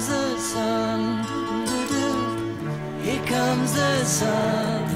comes the sun. Here comes the sun.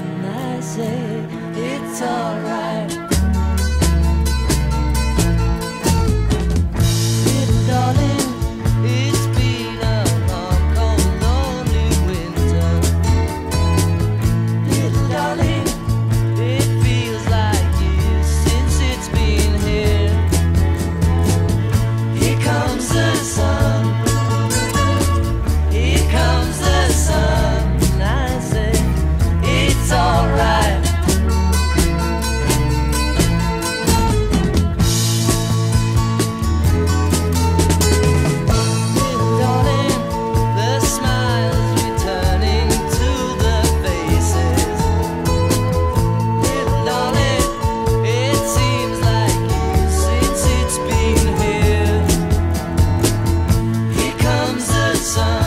sun.